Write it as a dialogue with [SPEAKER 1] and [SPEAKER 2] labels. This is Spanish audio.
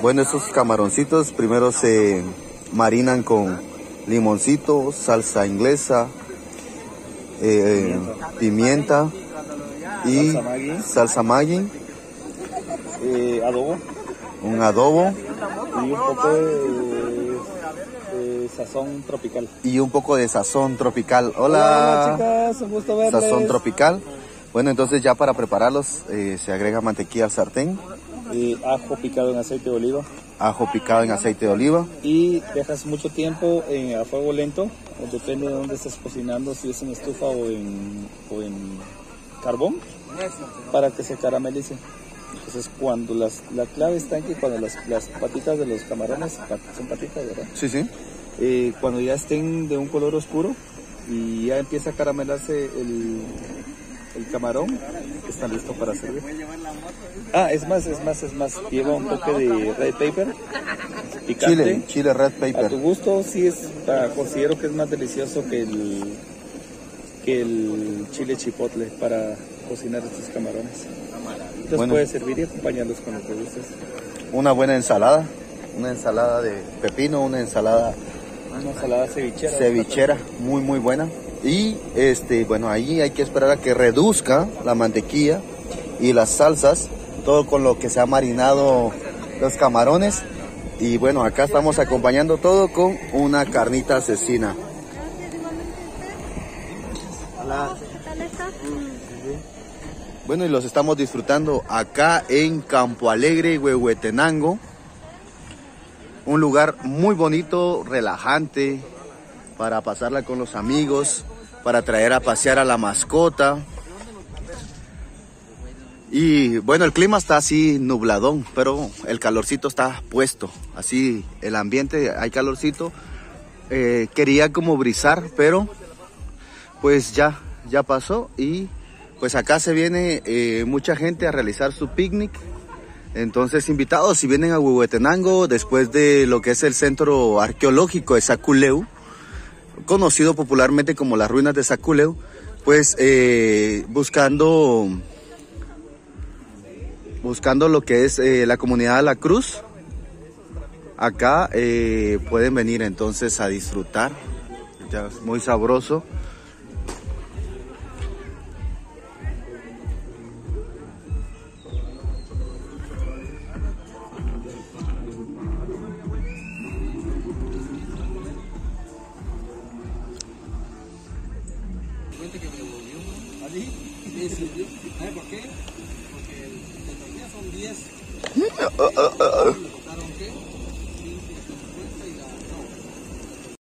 [SPEAKER 1] Bueno, estos camaroncitos primero se marinan con limoncito, salsa inglesa, eh, pimienta y
[SPEAKER 2] Salsa Maggi. Eh, adobo
[SPEAKER 1] un adobo
[SPEAKER 2] y un poco de, de sazón tropical.
[SPEAKER 1] y un poco de sazón tropical.
[SPEAKER 2] Hola,
[SPEAKER 1] Hola,
[SPEAKER 2] chicas, un gusto verles.
[SPEAKER 1] sazón tropical. Bueno, entonces ya para prepararlos eh, se agrega mantequilla al sartén,
[SPEAKER 2] Eh, ajo picado en aceite de oliva
[SPEAKER 1] ajo picado en aceite de oliva,
[SPEAKER 2] y dejas mucho tiempo en, a fuego lento, o depende de dónde estés cocinando, si es en estufa o en, o en carbón, para que se caramelice. Entonces cuando las, la clave está en que cuando las, las patitas de los camarones, son patitas, ¿verdad?
[SPEAKER 1] sí, sí,
[SPEAKER 2] Eh, cuando ya estén de un color oscuro y ya empieza a caramelarse el, el camarón, está listo para servir. Ah, es más, es más, es más, lleva un toque de red pepper, picante.
[SPEAKER 1] chile, chile red
[SPEAKER 2] A tu gusto sí es, ah, considero que es más delicioso que el, que el chile chipotle para cocinar estos camarones. Los
[SPEAKER 1] Bueno.
[SPEAKER 2] puedes servir y acompañarlos con lo que gustes.
[SPEAKER 1] Una buena ensalada, una ensalada de pepino, una ensalada
[SPEAKER 2] Una ensalada cevichera.
[SPEAKER 1] cevichera muy muy buena y este bueno ahí hay que esperar a que reduzca la mantequilla y las salsas todo con lo que se ha marinado los camarones. Y bueno acá estamos acompañando todo con una carnita asesina. Bueno y los estamos disfrutando acá en Campo Alegre Huehuetenango. Un lugar muy bonito, relajante, para pasarla con los amigos, para traer a pasear a la mascota. Y bueno, el clima está así nubladón, pero el calorcito está puesto. Así, el ambiente, hay calorcito. Eh, quería como brisar, pero pues ya, ya pasó. Y pues acá se viene eh, mucha gente a realizar su picnic. Entonces, invitados, si vienen a Huehuetenango, después de lo que es el centro arqueológico de Saculeu, conocido popularmente como las ruinas de Saculeu, pues eh, buscando, buscando lo que es eh, la comunidad de la Cruz, acá eh, pueden venir entonces a disfrutar, ya es muy sabroso.
[SPEAKER 3] cuenta que me por qué? Porque en teoría son 10. Qué?